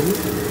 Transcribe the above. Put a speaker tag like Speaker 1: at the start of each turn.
Speaker 1: Absolut.